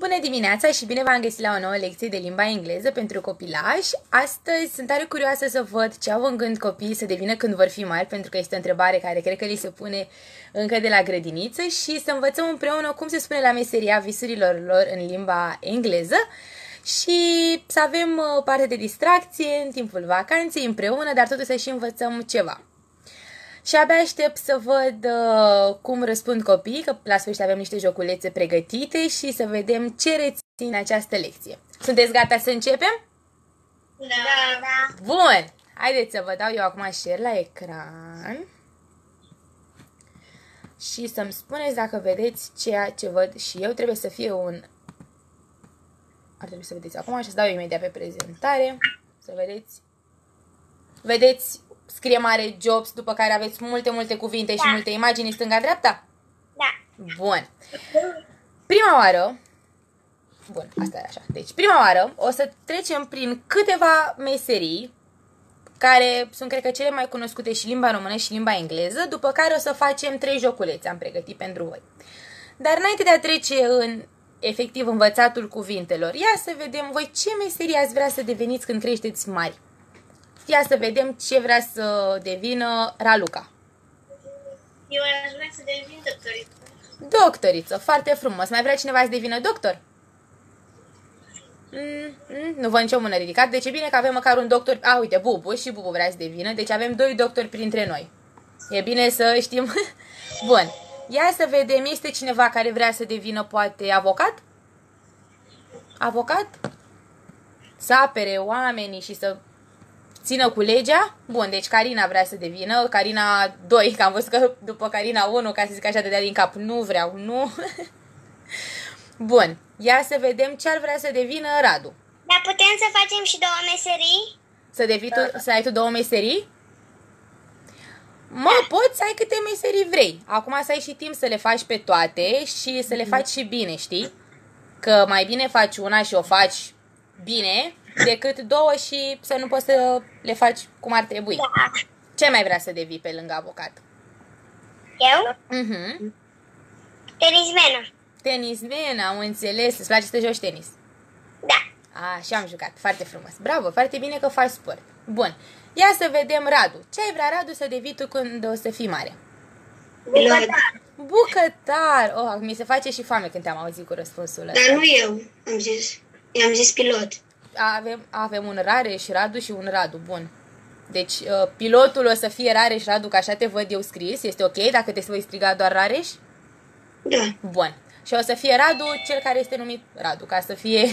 Bună dimineața și bine v-am găsit la o nouă lecție de limba engleză pentru copilași. Astăzi sunt tare curioasă să văd ce au în gând copiii să devină când vor fi mari, pentru că este o întrebare care cred că li se pune încă de la grădiniță și să învățăm împreună cum se spune la meseria visurilor lor în limba engleză și să avem uh, parte de distracție în timpul vacanței împreună, dar totuși să și învățăm ceva. Și abia aștept să văd uh, cum răspund copiii, că la sfârșit avem niște joculețe pregătite și să vedem ce rețin această lecție. Sunteți gata să începem? Da. da. Bun! Haideți să vă dau eu acum share la ecran și să-mi spuneți dacă vedeți ceea ce văd și eu. Trebuie să fie un... Ar trebui să vedeți acum și să dau imediat pe prezentare. Să vedeți. Vedeți scrie mare jobs, după care aveți multe, multe cuvinte da. și multe imagini stânga-dreapta? Da. Bun. Prima oară, bun, asta e așa. Deci, prima oară o să trecem prin câteva meserii care sunt, cred că, cele mai cunoscute și limba română și limba engleză, după care o să facem trei joculețe, am pregătit pentru voi. Dar înainte de a trece în efectiv învățatul cuvintelor, ia să vedem voi ce meserie ați vrea să deveniți când creșteți mari. Ia să vedem ce vrea să devină Raluca. Eu aș vrea să devin doctoriță. Doctoriță, foarte frumos. Mai vrea cineva să devină doctor? Mm, mm, nu văd nicio mână ridicat. Deci e bine că avem măcar un doctor. A, uite, Bubu și Bubu vrea să devină. Deci avem doi doctori printre noi. E bine să știm. Bun. Ia să vedem, este cineva care vrea să devină poate avocat? Avocat? Să apere oamenii și să țină cu legea. Bun, deci Carina vrea să devină, Carina 2, că am văzut că după Carina 1, ca să zic așa, de din cap, nu vreau, nu. Bun, ia să vedem ce ar vrea să devină Radu. Dar putem să facem și două meserii? Să, devii tu, să ai tu două meserii? Mă, da. poți să ai câte meserii vrei. Acum să ai și timp să le faci pe toate și să le faci și bine, știi? Că mai bine faci una și o faci bine decât două și să nu poți să le faci cum ar trebui. Da. Ce mai vrea să devii pe lângă avocat? Eu? Mhm. Tenismenă. Tenismen, am înțeles. Îți place să joci tenis? Da. A, și am jucat. Foarte frumos. Bravo, foarte bine că faci sport. Bun. Ia să vedem Radu. Ce ai vrea, Radu, să devii tu când o să fii mare? Bucătar. Bucătar! Oh, mi se face și foame când te-am auzit cu răspunsul ăsta. Dar nu eu am zis. Eu am zis pilot. Avem, avem un Rareș, Radu și un Radu. Bun. Deci, uh, pilotul o să fie Rareș, Radu, că așa te văd eu scris. Este ok dacă te voi striga doar Rareș? Da. Bun. Și o să fie Radu, cel care este numit Radu, ca să fie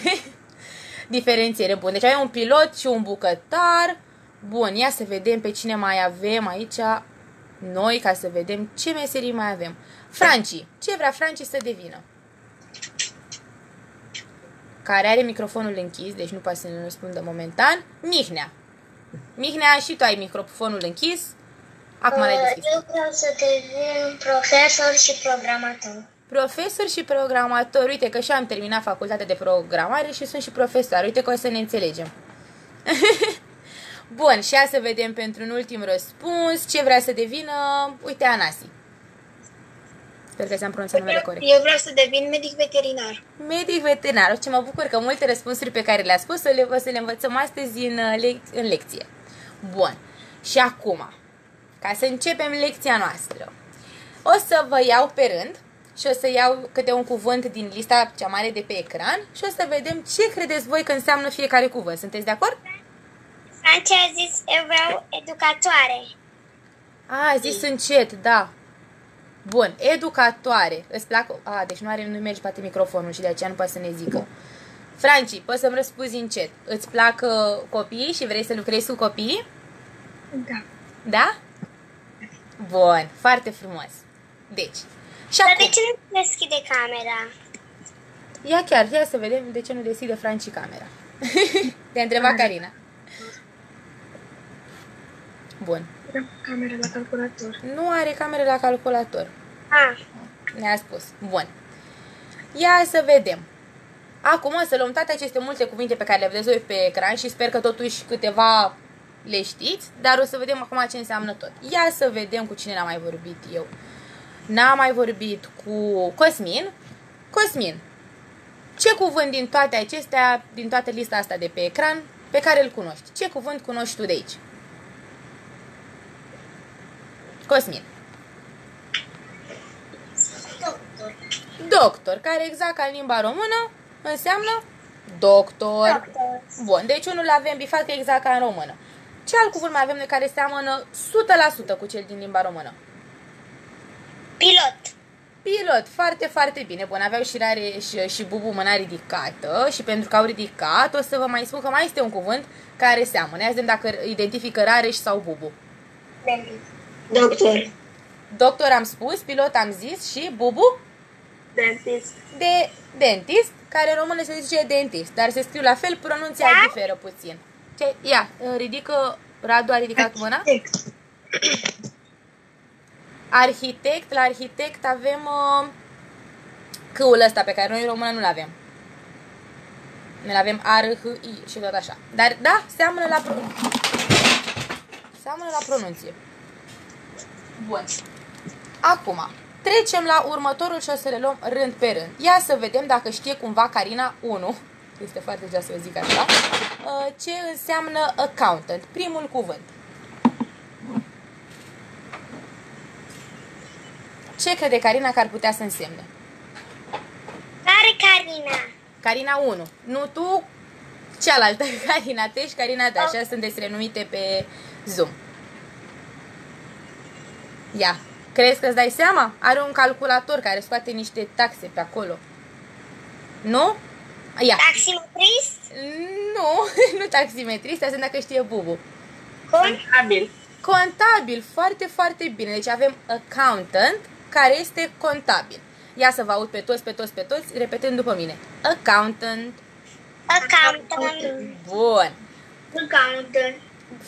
diferențiere. Bun. Deci avem un pilot și un bucătar. Bun, ia să vedem pe cine mai avem aici noi, ca să vedem ce meserii mai avem. Franci. Ce vrea Franci să devină? Care are microfonul închis, deci nu poate să ne răspundă momentan. Mihnea. Mihnea, și tu ai microfonul închis. Acum l-ai deschis. Eu vreau să devin profesor și programator. Profesor și programator. Uite că și am terminat facultatea de programare și sunt și profesor. Uite că o să ne înțelegem. Bun, și ia să vedem pentru un ultim răspuns ce vrea să devină, uite, Anasi. Sper că ți-am pronunțat numele corect. Eu vreau să devin medic veterinar. Medic veterinar. Ce mă bucur că multe răspunsuri pe care le-a spus să le, o să le învățăm astăzi în, uh, lec- în lecție. Bun. Și acum, ca să începem lecția noastră, o să vă iau pe rând și o să iau câte un cuvânt din lista cea mare de pe ecran și o să vedem ce credeți voi că înseamnă fiecare cuvânt. Sunteți de acord? Franci a zis, eu vreau educatoare. A, a zis încet, da. Bun, educatoare. Îți plac? A, deci nu, are, nu merge poate microfonul și de aceea nu poate să ne zică. Franci, poți să-mi răspunzi încet. Îți plac uh, copiii și vrei să lucrezi cu copiii? Da. Da? Bun, foarte frumos. Deci, și Dar acum, de ce nu deschide camera? ia chiar, ia să vedem de ce nu deschide Franci camera. Te-a întrebat Carina. Bun. Camera la calculator. Nu are camere la calculator. Ah, Ne-a spus. Bun. Ia să vedem. Acum o să luăm toate aceste multe cuvinte pe care le vedeți voi pe ecran și sper că totuși câteva le știți, dar o să vedem acum ce înseamnă tot. Ia să vedem cu cine n-am mai vorbit eu. N-am mai vorbit cu Cosmin. Cosmin, Ce cuvânt din toate acestea, din toată lista asta de pe ecran, pe care îl cunoști? Ce cuvânt cunoști tu de aici? Cosmin. Doctor. Doctor, care exact ca în limba română înseamnă doctor. Doctor. Bun, deci unul avem bifat că exact ca în română. Ce alt cuvânt mai avem noi care seamănă 100% cu cel din limba română? Pilot. Pilot, foarte, foarte bine. Bun, aveau și Rare și, și Bubu mâna ridicată și pentru că au ridicat o să vă mai spun că mai este un cuvânt care seamănă. Ia să vedem dacă identifică Rareș sau Bubu. Doctor. Doctor am spus, pilot am zis și Bubu Dentist. de dentist, care în română se zice dentist, dar se scriu la fel, pronunția Da? diferă puțin. Ce? Ia, ridică, Radu a ridicat mâna. Arhitect, la arhitect avem uh, câul ăsta pe care noi în română nu-l avem. Noi avem A, R, H, I și tot așa. Dar da, seamănă la pronunție. Seamănă la pronunție. Bun. Acum, trecem la următorul și o să le luăm rând pe rând. Ia să vedem dacă știe cumva Carina 1, este foarte grea să o zic așa, uh, ce înseamnă accountant, primul cuvânt. Ce crede Carina că ar putea să însemne? Care Carina? Carina 1. Nu tu, cealaltă Carina te și Carina ta. Așa sunteți renumite pe Zoom. Ia. Crezi că îți dai seama? Are un calculator care scoate niște taxe pe acolo. Nu? Ia. Taximetrist? Nu, nu taximetrist, asta dacă știe Bubu. Contabil. Contabil, foarte, foarte bine. Deci avem accountant, care este contabil. Ia să vă aud pe toți, pe toți, pe toți, repetând după mine. Accountant. Accountant. Bun. Accountant.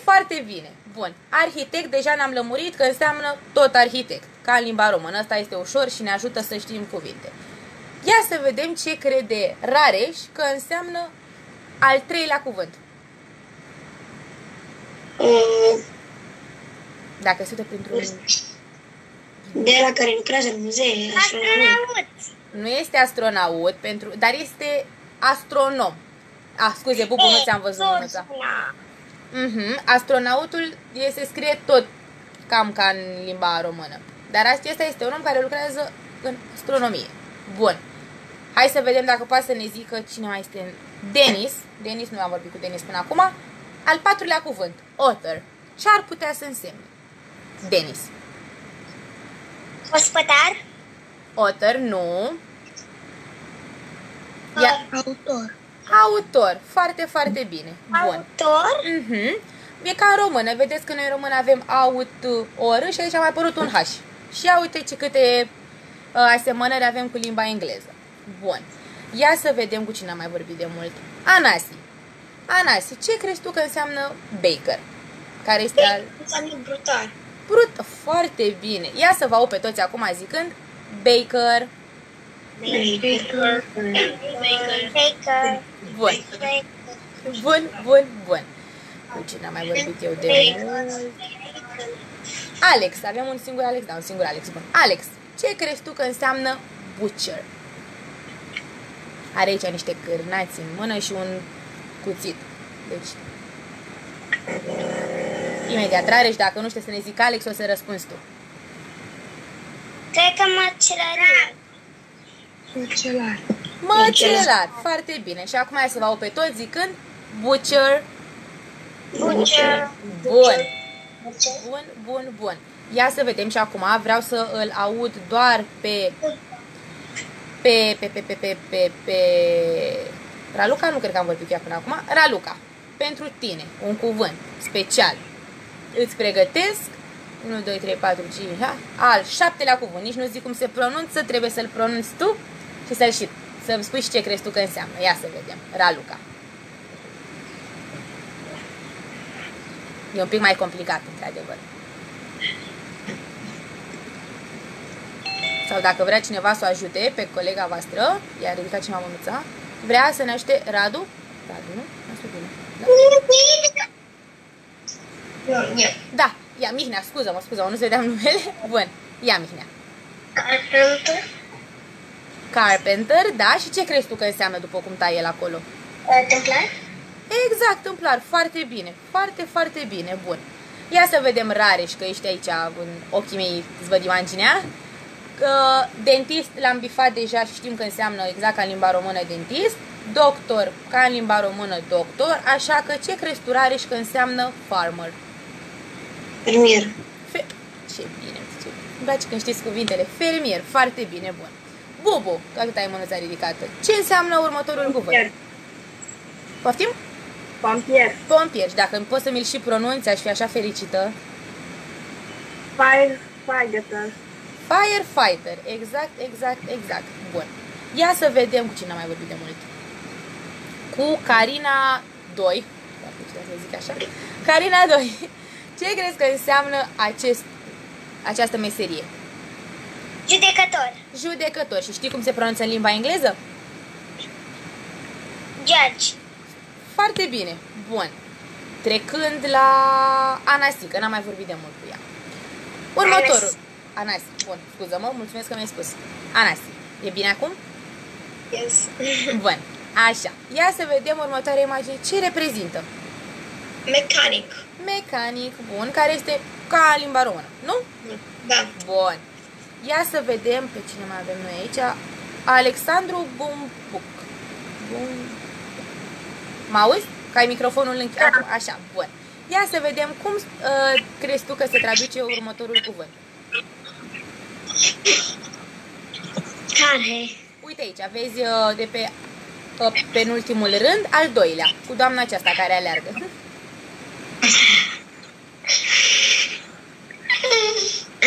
Foarte bine. Bun. Arhitect, deja ne-am lămurit că înseamnă tot arhitect. Ca în limba română. Asta este ușor și ne ajută să știm cuvinte. Ia să vedem ce crede Rareș că înseamnă al treilea cuvânt. Uh, Dacă se uită printr-un... de la care lucrează în muzee, astronomie. Astronaut. Nu este astronaut, pentru, dar este astronom. Ah, scuze, Bubu, nu ți-am văzut mânuța. Mhm. Astronautul e, se scrie tot cam ca în limba română. Dar acesta este un om care lucrează în astronomie. Bun. Hai să vedem dacă poate să ne zică cine mai este în Denis. Denis, nu am vorbit cu Denis până acum. Al patrulea cuvânt, author. Ce ar putea să însemne? Denis. Ospătar? Author, nu. Ia, Autor. Autor. Foarte, foarte bine. Bun. Autor? Mhm. E ca în română. Vedeți că noi în română avem aut, or și aici a mai apărut un H. Și ia uite ce câte uh, asemănări avem cu limba engleză. Bun. Ia să vedem cu cine am mai vorbit de mult. Anasi. Anasi, ce crezi tu că înseamnă baker? Care este al... Înseamnă brutar. Brut, foarte bine. Ia să vă aud pe toți acum zicând baker. Baker. Baker. Bun. Baker. Bun, bun, bun. Cu cine am mai vorbit eu de mult? Alex, avem un singur Alex, da, un singur Alex, bun. Alex, ce crezi tu că înseamnă butcher? Are aici niște cârnați în mână și un cuțit. Deci, imediat rareș și dacă nu știi să ne zic Alex, o să răspunzi tu. Cred că măcelărie. Măcelar. Măcelar, foarte bine. Și acum hai să vă aud pe toți zicând butcher. Butcher. Bun. Bun, bun, bun. Ia să vedem și acum, vreau să îl aud doar pe pe pe pe pe pe pe, pe... Raluca, nu cred că am vorbit ea până acum. Raluca, pentru tine, un cuvânt special. Îți pregătesc 1, 2, 3, 4, 5, ha? Al șaptelea cuvânt. Nici nu zic cum se pronunță, trebuie să-l pronunți tu și să-l și să-mi spui și ce crezi tu că înseamnă. Ia să vedem. Raluca. E un pic mai complicat, într-adevăr. Sau dacă vrea cineva să o ajute pe colega voastră, i-a ridicat cineva mânuța, vrea să ne ajute Radu? Radu, nu? Nu știu bine. Da? Da, ia, Mihnea, scuză-mă, scuză-mă, nu se vedeam numele. Bun, ia, Mihnea. Carpenter, da? Și ce crezi tu că înseamnă după cum tai el acolo? Templar? Exact, tâmplar, foarte bine, foarte, foarte bine, bun. Ia să vedem Rareș, că ești aici în ochii mei, îți văd imaginea. Că dentist l-am bifat deja și știm că înseamnă exact ca în limba română dentist. Doctor, ca în limba română doctor, așa că ce crezi tu, Rareș, că înseamnă farmer? Fermier. Fe- ce bine, ce îmi place când știți cuvintele. Fermier, foarte bine, bun. Bubu, că atât ai mânuța ridicată. Ce înseamnă următorul cuvânt? Poftim? Pompier. Pompier. Și dacă îmi poți să mi-l și pronunți, aș fi așa fericită. Firefighter. Firefighter. Exact, exact, exact. Bun. Ia să vedem cu cine am mai vorbit de mult. Cu Carina 2. Dacă puteți să zic așa. Carina 2. Ce crezi că înseamnă acest, această meserie? Judecător. Judecător. Și știi cum se pronunță în limba engleză? Judge. Foarte bine. Bun. Trecând la Anasi, că n-am mai vorbit de mult cu ea. Următorul. Anasi. Bun, scuză-mă, mulțumesc că mi-ai spus. Anasi. E bine acum? Yes. Bun. Așa. Ia să vedem următoarea imagine. Ce reprezintă? Mecanic. Mecanic. Bun. Care este ca limba română. Nu? Da. Bun. Ia să vedem pe cine mai avem noi aici. Alexandru Bumbuc. Bun. Mă auzi? Că ai microfonul închis. Acum, Așa, bun. Ia să vedem cum uh, crezi tu că se traduce următorul cuvânt. Care? Uite aici, vezi uh, de pe uh, penultimul rând, al doilea, cu doamna aceasta care aleargă.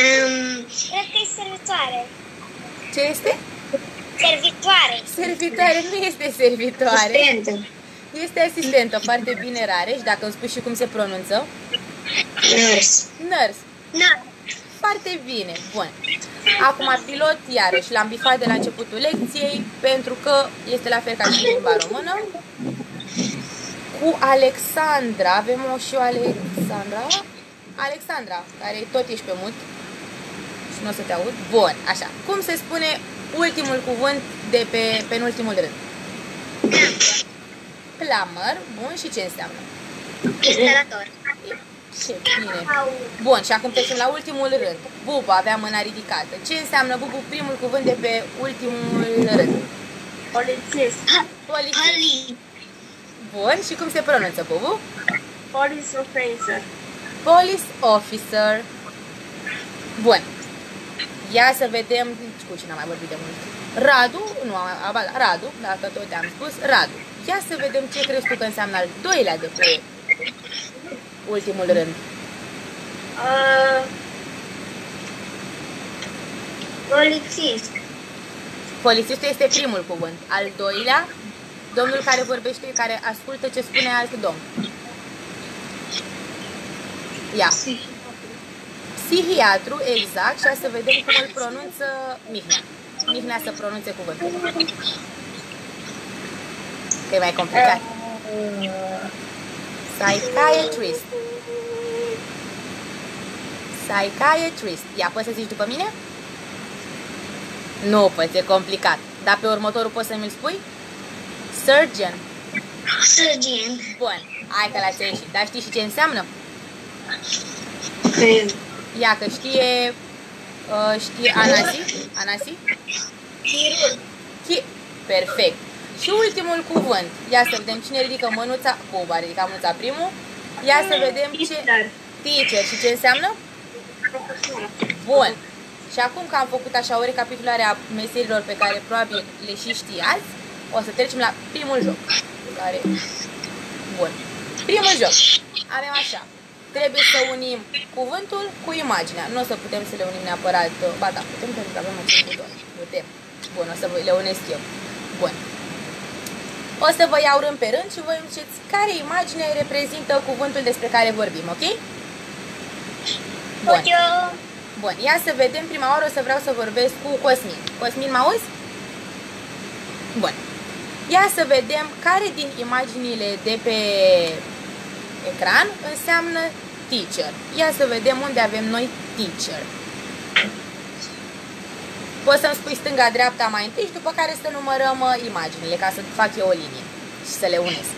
Um, Cred că e servitoare. Ce este? Servitoare. Servitoare, nu este servitoare. Asistentă. Este asistentă, foarte bine rare și dacă îmi spui și cum se pronunță. Nurse. Nurse. Na. Foarte bine, bun. Acum pilot, iarăși, l-am bifat de la începutul lecției, pentru că este la fel ca și în limba română. Cu Alexandra, avem o și o Alexandra. Alexandra, care tot ești pe mut și nu o să te aud. Bun, așa. Cum se spune ultimul cuvânt de pe penultimul rând? Plumber, bun, și ce înseamnă? Instalator. Ce bine. Bun, și acum trecem la ultimul rând. Bubu avea mâna ridicată. Ce înseamnă Bubu primul cuvânt de pe ultimul rând? Polițist. Polițist. Poli. Bun, și cum se pronunță Bubu? Police officer. Police officer. Bun. Ia să vedem cu cine am mai vorbit de mult. Radu, nu, aba, Radu, dacă tot te-am spus, Radu. Ia să vedem ce crezi tu că înseamnă al doilea de pe ultimul rând. Uh, polițist. Polițistul este primul cuvânt. Al doilea, domnul care vorbește, care ascultă ce spune alt domn. Ia. Psihiatru, exact, și să vedem cum îl pronunță Mihnea. Mihnea să pronunțe cuvântul. Că e mai complicat. Psychiatrist. Psychiatrist. Ia, poți să zici după mine? Nu, păi, e complicat. Dar pe următorul poți să mi-l spui? Surgeon. Surgeon. Bun, hai că l-ați ieșit. Dar știi și ce înseamnă? Cred. Ia că știe... Uh, știe Anasi? Anasi? Chirurg. Chi- Perfect. Și ultimul cuvânt. Ia să vedem cine ridică mânuța. Buba a ridicat mânuța primul. Ia să vedem ce... Teacher. Teacher. Și ce înseamnă? Profesor. Bun. Și acum că am făcut așa o recapitulare a meserilor pe care probabil le și știați, o să trecem la primul joc. Care... Bun. Primul joc. Avem așa. Trebuie să unim cuvântul cu imaginea. Nu o să putem să le unim neapărat. Ba da, putem pentru că avem acest buton. Putem. Bun, o să vă le unesc eu. Bun. O să vă iau rând pe rând și voi îmi ziceți care imagine reprezintă cuvântul despre care vorbim, ok? Bun. Pot eu? Bun, ia să vedem. Prima oară o să vreau să vorbesc cu Cosmin. Cosmin, mă auzi? Bun. Ia să vedem care din imaginile de pe ecran înseamnă teacher. Ia să vedem unde avem noi teacher. Poți să-mi spui stânga-dreapta mai întâi și după care să numărăm uh, imaginile, ca să fac eu o linie și să le unesc.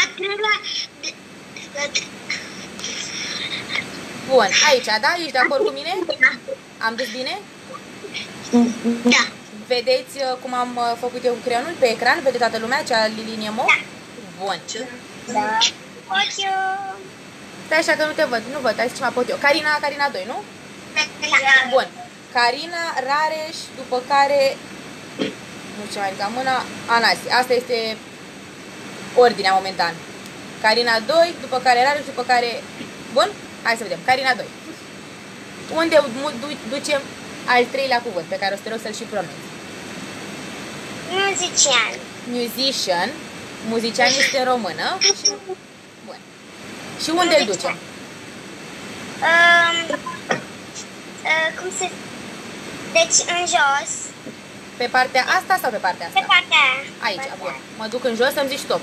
A treilea... de- de- Bun, aici, da? Ești de acord cu mine? Am dus bine? Da. Vedeți uh, cum am uh, făcut eu cu creionul pe ecran? Vede toată lumea acea linie mo? Bun. Da. Pot eu... Stai așa că nu te văd, nu văd, hai să ce mai pot eu. Carina, Carina 2, nu? Da. Bun. Carina, Rareș, după care... Nu știu ce mai ridicat mâna. Anasi. Asta este ordinea momentan. Carina 2, după care Rareș, după care... Bun? Hai să vedem. Carina 2. Unde mu- du- ducem al treilea cuvânt pe care o să te rog să-l și pronunți? Muzician. Musician. Muzician este în română. Și... Bun. Și unde îl ducem? Um, uh, cum se... Deci în jos, Pe partea asta sau pe partea pe asta? partea aia. Aici, Partea bun. aia. Mă duc în jos să-mi zici stop.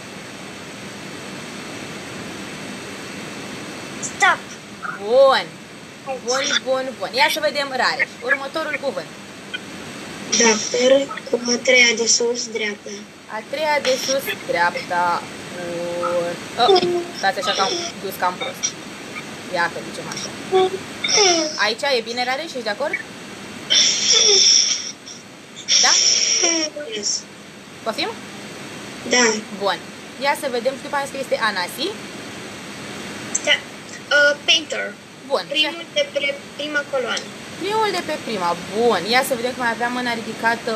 Stop. Bun. Bun, bun, bun. Ia să vedem Rareș. Următorul cuvânt. Doctor cu a treia de sus, dreapta. A treia de sus, dreapta. Bun. Oh, stați așa că am dus cam prost. Ia că ducem așa. Aici e bine, Rareș? Ești de acord? Da? Yes. Poftim? Da. Bun. Ia să vedem și după aceea că este Anasi. Da. Uh, painter. Bun. Primul de pe prima coloană. Primul de pe prima. Bun. Ia să vedem că mai avea mâna ridicată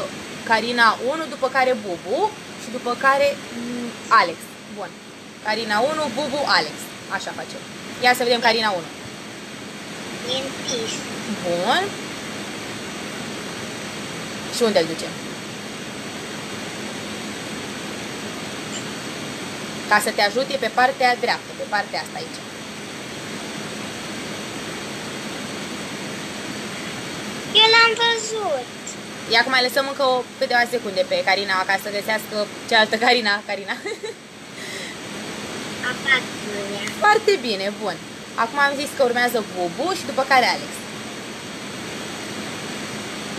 Carina 1, după care Bubu și după care mm, Alex. Bun. Carina 1, Bubu, Alex. Așa facem. Ia să vedem Carina 1. Dentist. Bun. Și unde îl ducem? Ca să te ajute pe partea dreaptă, pe partea asta aici. Eu l-am văzut. Ia acum mai lăsăm încă o câteva secunde pe Carina ca să găsească cealaltă Carina. Carina. A patrulea. Foarte bine, bun. Acum am zis că urmează Bubu și după care Alex.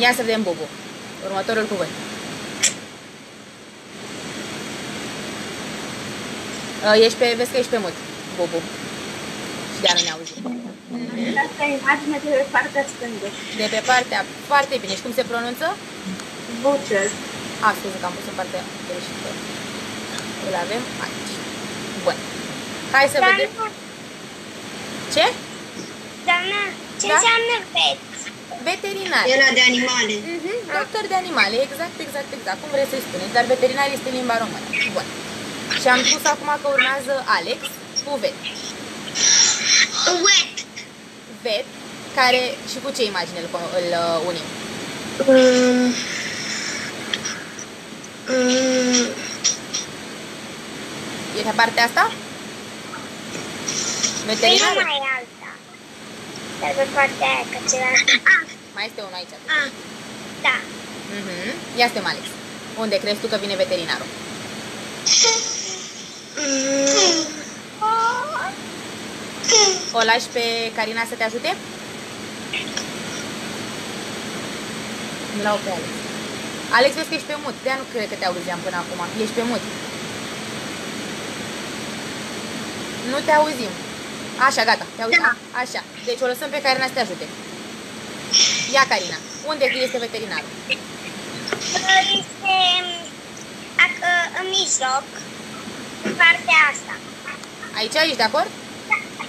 Ia să vedem Bubu. Următorul cuvânt. Uh, Ești pe, vezi că ești pe mut, Bubu. Și de-a nu ne auzi. Asta e imagine de pe partea stângă. De pe partea, foarte bine. Și cum se pronunță? Butcher. A, scuze că am pus în partea greșită. Îl avem aici. Bun. Hai să vedem. Doamna, Ce? doamna, ce Da? înseamnă vet? Veterinar. Era de animale. Mhm, Doctor de animale, exact, exact, exact, cum vreți să-i spuneți, dar veterinar este în limba română. Bun. Și am spus acum că urmează Alex cu vet. Wet. Vet, care și cu ce imagine îl, îl uh, unim? Um, um, E pe partea asta? Păi nu Veterinar? mai e alta. Dar pe partea aia, că celălalt... Ah, Mai este unul aici. ah, da. Mhm. Ia suntem Alex. Unde crezi tu că vine veterinarul? O lași pe Carina să te ajute? Îl lau pe Alex. Alex, vezi că ești pe mut. de nu cred că te auzeam până acum. Ești pe mut. Nu te auzim. Așa, gata. Te auzim. Da. Așa. Deci o lăsăm pe Carina să te ajute. Ia, Carina. Unde este veterinarul? Este ac- în mijloc, în partea asta. Aici ești de acord? Da,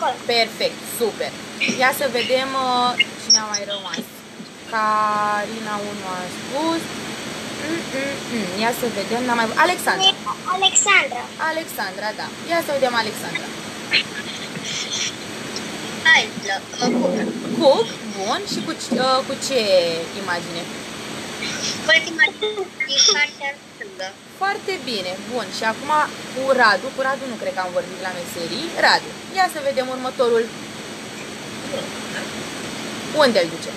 acolo. Perfect, super. Ia să vedem uh, cine a mai rămas. Carina 1 a spus. Mm, mm, mm. Ia să vedem, n-am mai... Alexandra. Alexandra. Alexandra, da. Ia să vedem Alexandra. Hai, la, uh, Cook, bun. Și cu, ce- uh, cu ce imagine? ultima din partea stângă. Foarte bine, bun. Și acum cu Radu. Cu Radu nu cred că am vorbit la meserii. Radu. Ia să vedem următorul. Unde îl ducem?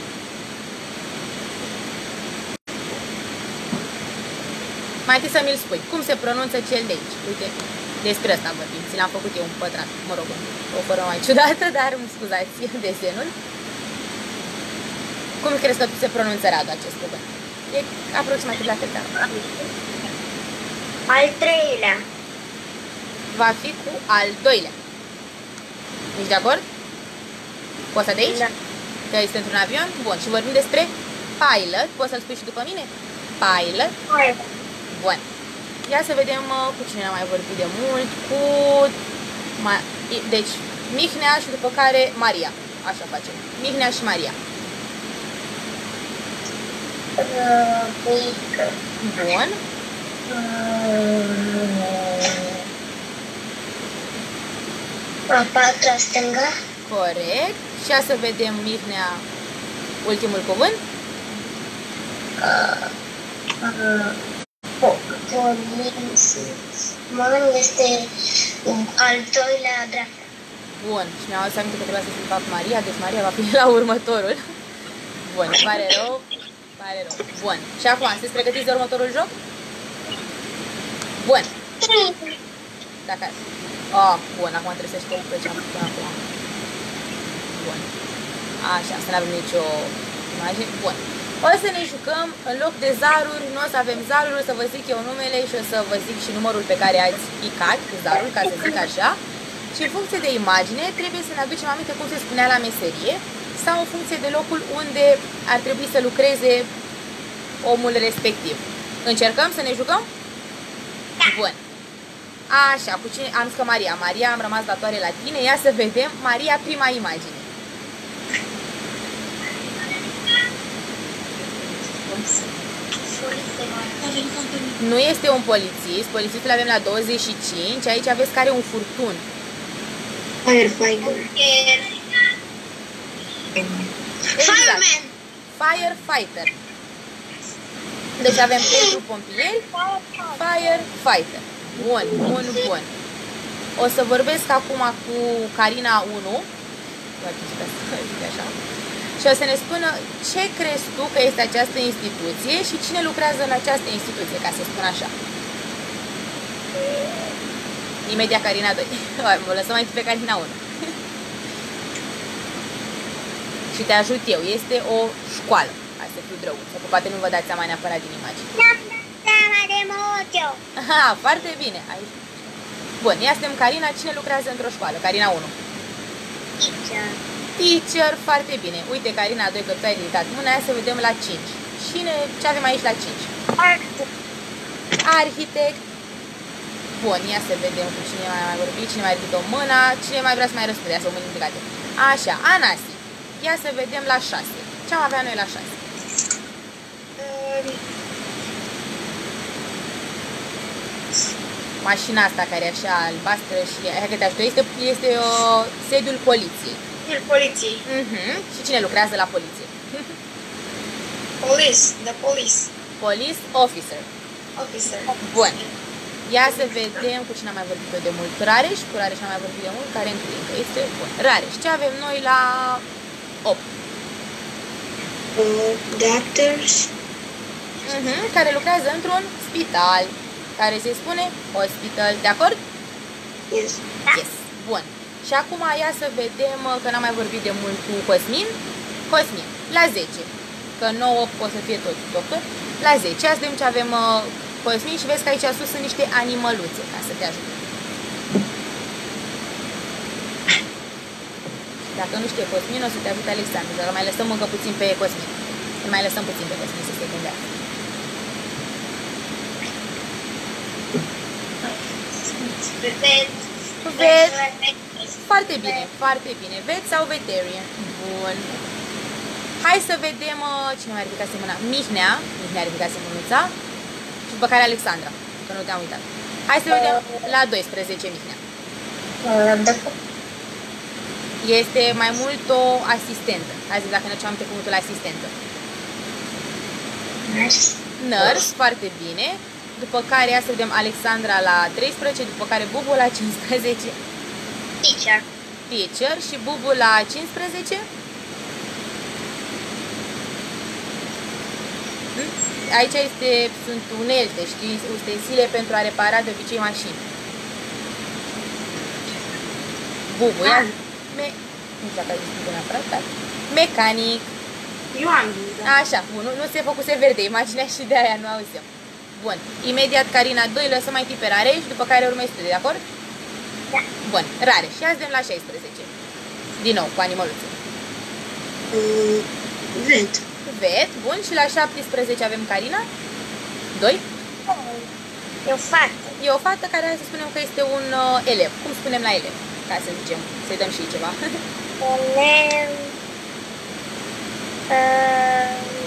Mai întâi să mi-l spui. Cum se pronunță cel de aici? Uite, Despre asta vorbim. Ți l-am făcut eu un pătrat, mă rog, o formă mai ciudată, dar îmi scuzați desenul. Cum crezi că se pronunță Radu acest cuvânt? E aproximativ la cât Al treilea. Va fi cu al doilea. Ești de acord? Poți să de aici? Da. Că este într-un avion? Bun. Și vorbim despre pilot. Poți să-l spui și după mine? Pilot. Bun. Ia să vedem uh, cu cine am mai vorbit de mult. Cu... Ma... Deci, Mihnea și după care Maria. Așa facem. Mihnea și Maria. Bun. A patra stânga. Corect. Și ia să vedem Mihnea ultimul cuvânt. Polițman este al doilea dreapta. Bun. Și mi-am adus aminte că trebuia să spun fapt Maria, deci Maria va fi la următorul. Bun, îmi pare rău. Pare rău. Bun. Și acum, sunteți pregătiți de următorul joc? Bun. Dacă... Oh, bun, acum trebuie să știu pe ce am făcut acum. Bun. Așa, să nu avem nicio imagine. Bun. O să ne jucăm, în loc de zaruri, nu o să avem zaruri, o să vă zic eu numele și o să vă zic și numărul pe care ați picat cu zarul, ca să zic așa. Și în funcție de imagine, trebuie să ne aducem aminte cum se spunea la meserie sau în funcție de locul unde ar trebui să lucreze omul respectiv. Încercăm să ne jucăm? Bun. Așa, cu cine? Am zis că Maria. Maria, am rămas datoare la tine. Ia să vedem. Maria, prima imagine. Nu este un polițist. Polițistul avem la 25. Aici aveți care un furtun. Firefighter. Fireman! Firefighter. Deci avem pentru pompieri, firefighter. Bun, bun, bun. O să vorbesc acum cu Carina 1. Așa. Și o să ne spună ce crezi tu că este această instituție și cine lucrează în această instituție, ca să spun așa. Imediat Carina 2. Mă lăsăm mai pe Carina 1. și te ajut eu. Este o școală. Hai să fiu drăguță, că poate nu vă dați seama neapărat din imagine. N-am dat seama de mocio. Aha, foarte bine. Aici. Bun, ia suntem Carina. Cine lucrează într-o școală? Carina 1. Teacher. Teacher, foarte bine. Uite, Carina 2, că tu ai ridicat mâna, ia să vedem la 5. Cine, ce avem aici la 5? Arhitect. Bun, ia să vedem cu cine mai mai vorbit, cine mai ridică mâna, cine mai vrea să mai răspunde, ia să o mâini ridicate. Așa, Anasi. Ia să vedem la 6. Ce am avea noi la 6? Mașina asta care e așa albastră și hai că te ajută, este, este o, sediul poliției. El poliției. Uh-huh. Și cine lucrează la poliție? Police. The police. Police officer. Officer. Bun. Ia să vedem cu cine am mai vorbit eu de mult. Rareș, cu Rareș am mai vorbit de mult, care încă este bun. Rareș, ce avem noi la 8? Uh, doctors. Uh-huh. Care lucrează într-un spital, care se spune hospital. De acord? Yes. Yes. Bun. Și acum ia să vedem, uh, că n-am mai vorbit de mult cu Cosmin. Cosmin, la 10. Că 9 o să fie tot doctor. La 10. Ia să vedem ce avem uh, Cosmin și vezi că aici sus sunt niște animăluțe ca să te ajut. Dacă nu știe Cosmin, o să te ajute Alexandru, dar mai lăsăm încă puțin pe Cosmin. Îl mai lăsăm puțin pe Cosmin să se gândească. Vet. Vet. Foarte bine, foarte bine. Vet sau veterian? Bun. Hai să vedem uh, cine mai ridicat mâna. Mihnea. Mihnea a ridicat mânuța. Și după care Alexandra, că nu te-am uitat. Hai să vedem la 12 Mihnea. Este mai mult o asistentă. Hai să vedem dacă ne ce am cuvântul asistentă. Nurse, foarte bine. După care ia să vedem Alexandra la 13, după care Bubu la 15. Teacher. Teacher și Bubu la 15. Hmm? Aici este, sunt unelte, știi, ustensile pentru a repara de obicei mașini. Bubu, ia... Ah. Me... Nu știu dacă ai zis Bubu neapărat, dar... Mecanic. Eu am zis, da. Așa, bun, nu, nu se făcuse verde imaginea și de aia nu auzim. Bun, imediat Carina 2 lăsăm mai pe Rareș, după care urmezi tu, de acord? Da. Bun, Rareș, ia dăm la 16. Din nou, cu animăluțul. Uh, Vent. Vet, bun, și la 17 avem Carina. 2. E o fată. E o fată care hai să spunem că este un uh, elev. Cum spunem la elev? Ca să zicem, să-i dăm și ei ceva. Elev. Uh,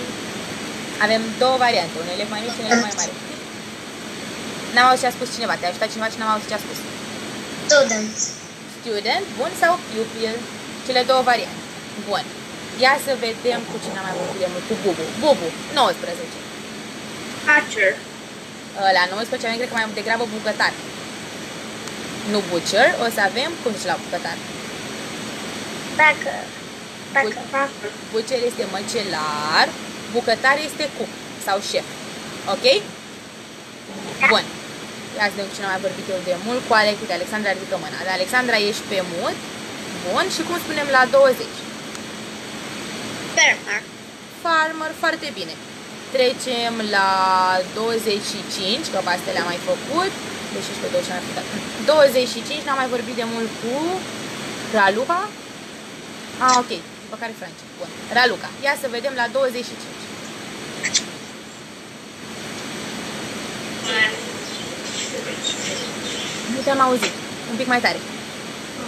Avem două variante, un elev mai mic și un elev mai mare. N-am auzit ce a spus cineva, te-a ajutat cineva și n-am auzit ce a spus. Student. Student, bun, sau pupil, cele două variante. Bun. Ia să vedem cu cine am mai vorbit de mult, cu Bubu. Bubu, 19. Hatcher. Uh, La 19 avem, cred că mai degrabă bucătar. Nu butcher, o să avem, cum zici la bucătar? Dacă. Dacă. Buffer. Butcher este măcelar, bucătar este cook sau șef. Ok? Bun. Ia să vedem cu cine am mai vorbit eu de mult. Cu Alex, uite, Alexandra ridică mâna. Dar Alexandra ești pe mut. Bun. Și cum spunem la 20? Farmer. Farmer, foarte bine. Trecem la 25, că pe astea le-am mai făcut. Deci și pe 20 am făcut. 25, n-am mai vorbit de mult cu Raluca. Ah, ok. După care Franci. Bun. Raluca. Ia să vedem la 25. Nu te-am auzit. Un pic mai tare.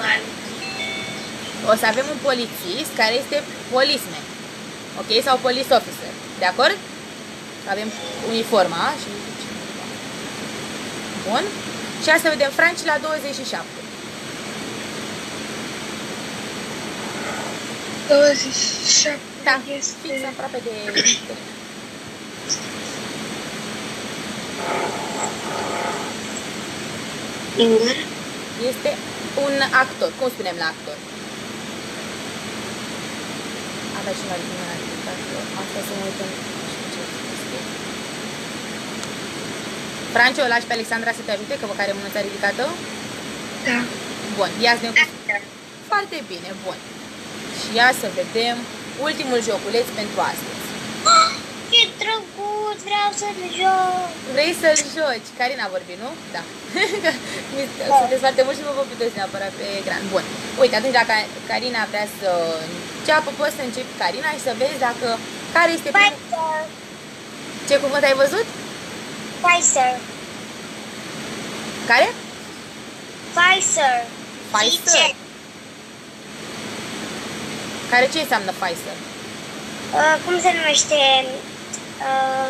Man. O să avem un polițist care este policeman. Ok? Sau police officer. De acord? Avem uniforma și... Bun. Și asta vedem Franci la 27. 27 Da, este... fix aproape de... Singer. Este un actor. Cum spunem la actor? Avea cineva de mâna ridicată. Asta să mă uităm. ce este. Franci, o lași pe Alexandra să te ajute, că vă care mână ți-a ridicată? Da. Bun, ia să ne Actor. Foarte bine, bun. Și ia să vedem ultimul joculeț pentru astăzi. Ce drăguț, vreau să-l joc. Vrei să-l joci? Carina a vorbit, nu? Da. Sunteți foarte mulți și vă văd pe toți neapărat pe ecran. Bun. Uite, atunci dacă Carina vrea să înceapă, poți să începi Carina și să vezi dacă care este primul... Pfizer. Ce cuvânt ai văzut? Pfizer. Care? Pfizer. Pfizer. Zice, Care ce înseamnă Pfizer? uh, cum se numește? Uh,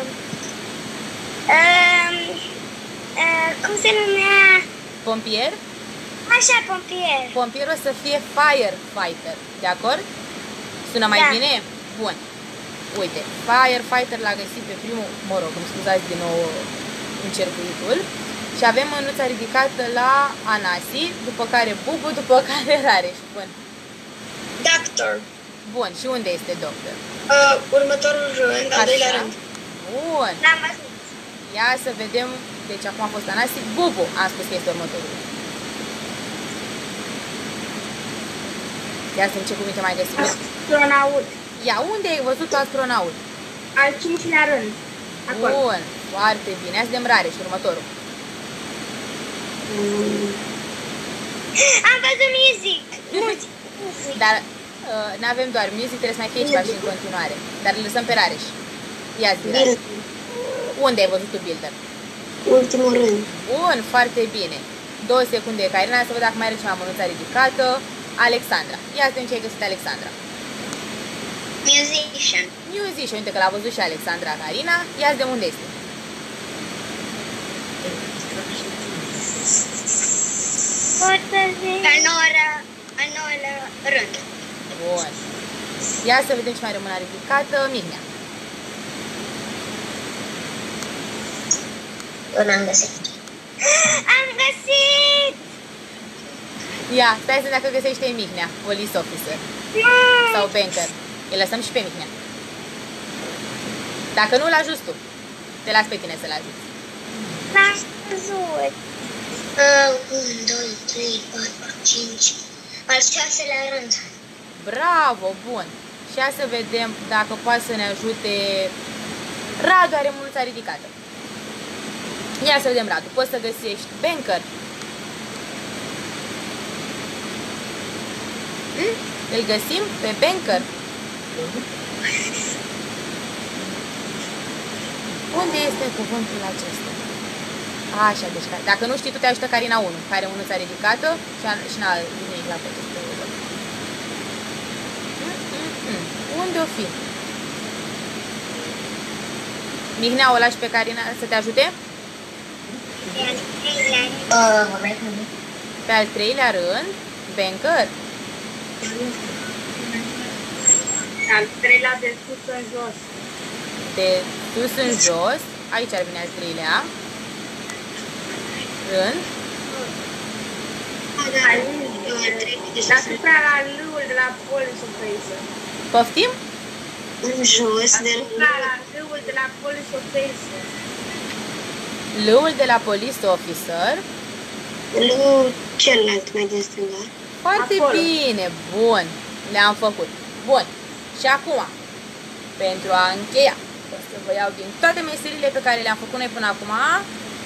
um, uh, cum se numea? Pompier? Așa, pompier. Pompier o să fie firefighter. De acord? Sună mai Da. bine? Bun. Uite, firefighter l-a găsit pe primul, mă rog, îmi scuzați din nou încercuitul. Și avem mânuța ridicată la Anasi, după care Bubu, după care Rareș. Bun. Doctor. Bun, și unde este doctor? Uh, următorul rând, al doilea Așa. rând. Bun. L-am văzut. Ia să vedem. Deci acum a fost Anasi. Bubu, am spus că este următorul. Ia să vedem ce cuvinte mai găsim. Astronaut. Ia, unde ai văzut astronaut? Al cincilea rând. Acolo. Bun, foarte bine. Ia să vedem rare și următorul. Um, Am văzut music. Muzic. Muzic. Dar uh, nu avem doar music, trebuie să mai fie ceva și în continuare. Dar îl lăsăm pe Rareș. Ia zi, Rareș. Builder. Unde ai văzut tu Builder? Ultimul rând. Bun, foarte bine. Două secunde, Carina, să văd dacă mai are ceva mânuța ridicată. Alexandra. Ia să vedem ce ai găsit, Alexandra. Musician. Musician, uite că l-a văzut și Alexandra Carina. Ia de unde este. Pot să zic. Al nouălea, al nouălea rând. Bun. Ia să vedem ce mai rămâne ridicată. Mihnea. Eu n-am găsit. Am găsit! Ia, stai să vedem dacă găsește Mihnea, police officer sau banker. Îl lăsăm și pe Mihnea. Dacă nu, îl ajuți tu. Te las pe tine să-l ajuți. L-am văzut. Uh, 1, 2, 3, 4, 5, Al șaselea rând. Bravo, bun. Și ia să vedem dacă poate să ne ajute... Radu are mulța ridicată. Ia să vedem, Radu. Poți să găsești banker. Hmm? Îl găsim pe banker. Unde este cuvântul acesta? Așa, deci ca- dacă nu știi, tu te ajută Carina 1, care unuța ridicată și, a, și n-a nimic la pe Mm-mm. Unde o fi? Mihnea, o lași pe Carina să te ajute? Pe al treilea rând, banker. Al treilea de sus în jos. De sus în jos, aici ar veni al treilea. Rând. Deasupra la L-ul de la police officer. Poftim? În jos de Deasupra la L-ul de la police officer. L-ul de la police officer. lu celălalt mai din stânga. Foarte Acolo. bine, bun, le-am făcut. Bun, și acum, pentru a încheia, o să vă iau din toate meserile pe care le-am făcut noi până acum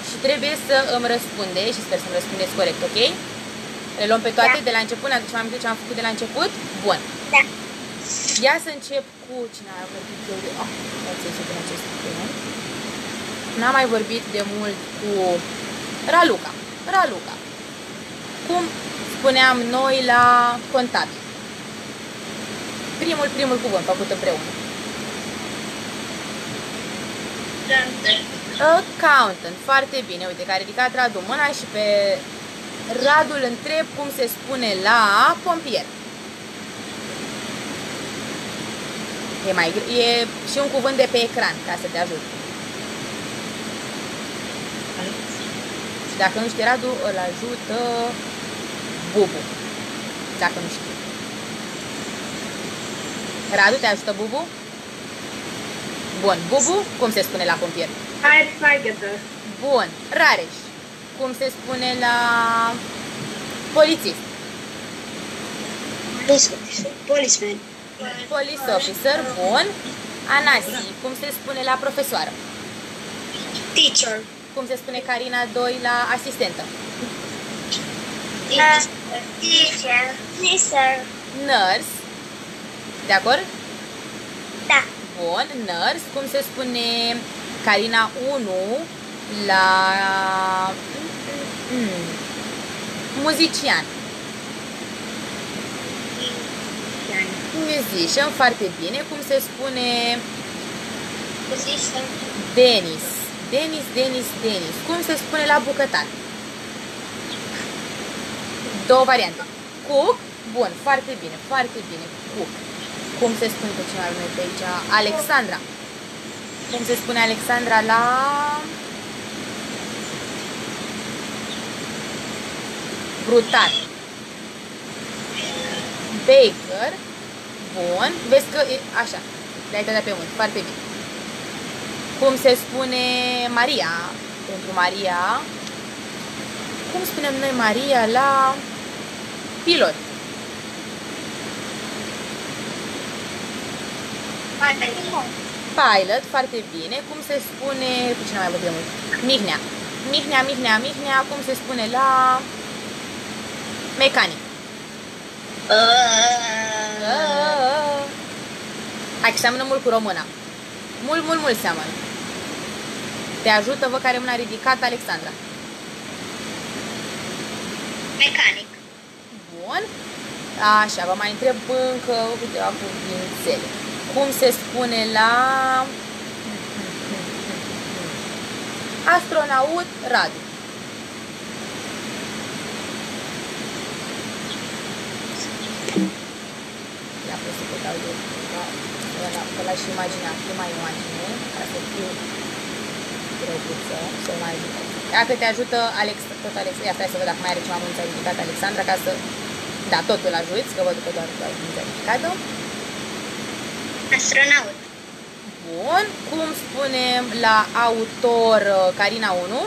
și trebuie să îmi răspundeți și sper să-mi răspundeți corect, ok? Le luăm pe toate Da. de la început, ne aducem aminte ce am făcut de la început? Bun. Da. Ia să încep cu cine a vorbit eu de... Oh, să în acest punct. N-am mai vorbit de mult cu Raluca. Raluca. Cum spuneam noi la contabil. Primul, primul cuvânt făcut împreună. Accountant. Foarte bine. Uite, că a ridicat Radu mâna și pe Radu îl întreb cum se spune la pompier. E, mai, gre- e și un cuvânt de pe ecran ca să te ajut. Și dacă nu știe Radu, îl ajută Bubu. Dacă nu știe. Radu, te ajută Bubu? Bun. Bubu, cum se spune la pompier? Firefighter. Bun. Rareș. Cum se spune la polițist? Police officer. Policeman. Police officer. Bun. Anasi. Cum se spune la profesoară? Teacher. Cum se spune Carina 2 la asistentă? Teacher. Teacher. Nurse. De acord? Da. Bun. Nurse. Cum se spune Carina 1 la mm, muzician? Musician, foarte bine. Cum se spune Position. Denis? Denis, Denis, Denis. Cum se spune la bucătar? Două variante. Cook? Bun, foarte bine, foarte bine. Cook. Cum se spune pe cineva mai pe aici? Alexandra. Cum se spune Alexandra la... Brutar. Baker. Bun. Vezi că e așa. Le-ai dat pe mult. Foarte bine. Cum se spune Maria? Pentru Maria. Cum spunem noi Maria la pilot? Pilot, foarte bine. Cum se spune... Cu cine mai vorbim mult? Mihnea. Mihnea, Mihnea, Mihnea. Cum se spune la mecanic? Ah. Hai că seamănă mult cu româna. Mult, mult, mult seamănă. Te ajută, vă care mâna ridicată, Alexandra. Mecanic. Bun. Așa, vă mai întreb încă câteva cuvințele. Cum se spune la... Astronaut Radu. Ia pus să pot dau de... Da, la, pe la și imaginea, prima imagine, ca să fiu drăguță, să o mai ajut. Dacă te ajută Alex, tot Alex, ia stai să văd dacă mai are ceva mâința ridicată Alexandra, ca să... Da, totul ajuți, că văd că doar doar mâința ridicată. Astronaut. Bun. Cum spunem la autor uh, Carina 1?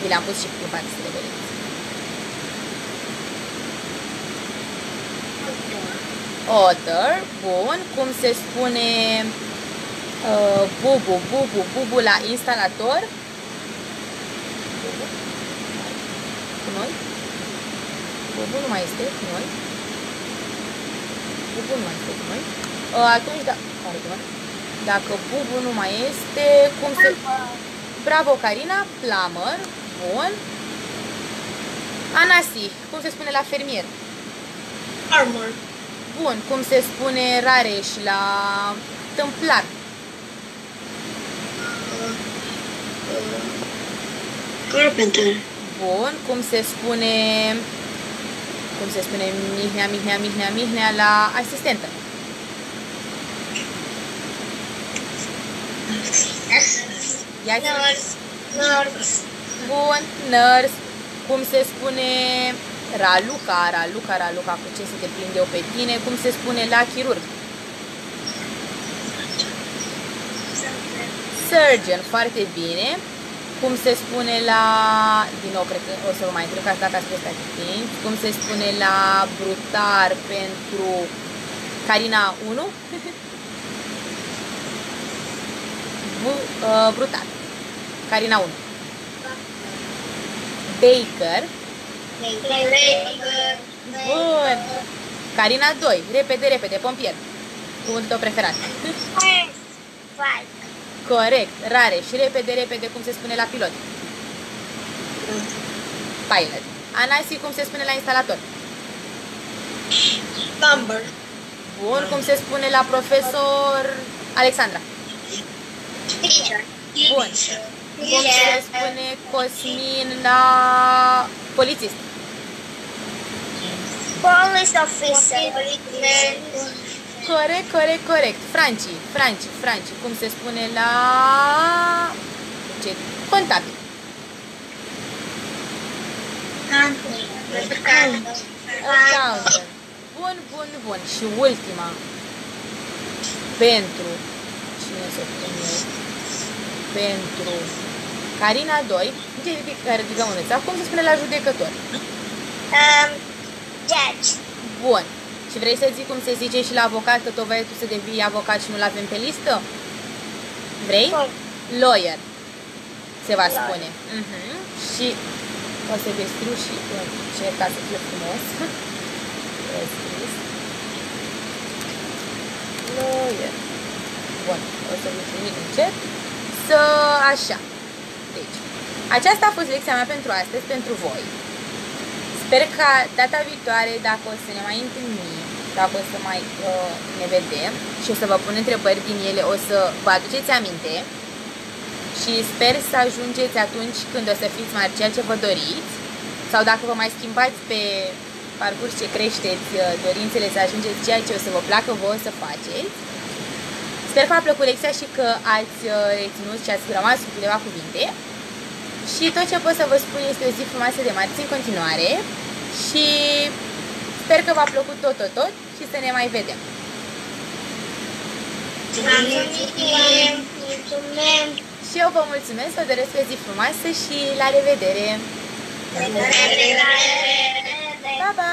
Vi le-am pus și cu față să le vedeți. Otter. Bun. Cum se spune uh, bubu, bubu, bubu la instalator? Bubu. Cu noi? Bubu nu mai este cu noi. Bubu nu mai este cu noi. Uh, atunci, da, pardon. Dacă bubu nu mai este, cum se... Bravo, Carina. Plumber. Bun. Anasi. Cum se spune la fermier? Armor. Bun. Cum se spune Rareș la tâmplar? Carpenter. Bun. Cum se spune... Cum se spune Mihnea, Mihnea, Mihnea, Mihnea la asistentă? Ia Nurse. Nurse. Bun, nurse. Cum se spune Raluca, Raluca, Raluca, cu ce să te prinde eu pe tine? Cum se spune la chirurg? Surgeon, foarte bine. Cum se spune la... Din nou, cred că o să vă mai întreb ca dacă ați prestat timp. Cum se spune la brutar pentru Carina 1? Bu- uh, brutar. Carina 1. Baker. Bun. Carina 2. Repede, repede, pompier. Cuvântul tău preferat. Vai. Corect. Rare. Și repede, repede, cum se spune la pilot. Pilot. Anasi, cum se spune la instalator. Plumber. Bun. Cum se spune la profesor Alexandra. Teacher. Bun. Cum se spune Cosmin la polițist. Police officer. Corect, corect, corect. Franci, Franci, Franci. Cum se spune la... Ce? Contabil. Accountant. Bun, bun, bun. Și ultima. Pentru. Cine să spun eu? Pentru. Carina 2. Ce ridică, ridică mâneța? Cum se spune la judecător? Um, judge. Bun. Și vrei să zic cum se zice și la avocat, că tot vrei tu să devii avocat și nu-l avem pe listă? Vrei? Lawyer. Se va spune. Mhm. Și o să descriu și ce ca să fie frumos. E scris. Lawyer. Bun. O să vă trimit încet. Să așa. Deci, aceasta a fost lecția mea pentru astăzi, pentru voi. Sper ca data viitoare, dacă o să ne mai întâlnim, dacă o să mai uh, ne vedem și o să vă pun întrebări din ele, o să vă aduceți aminte și sper să ajungeți atunci când o să fiți mai ceea ce vă doriți sau dacă vă mai schimbați pe parcurs ce creșteți uh, dorințele să ajungeți ceea ce o să vă placă voi să faceți. Sper că v-a plăcut lecția și că ați uh, reținut și ați rămas cu câteva cuvinte. Și tot ce pot să vă spun este o zi frumoasă de marți în continuare și sper că v-a plăcut tot, tot, tot și să ne mai vedem. Mulțumim. Și eu vă mulțumesc, vă doresc o zi frumoasă și la revedere! Mulțumim. Pa, pa!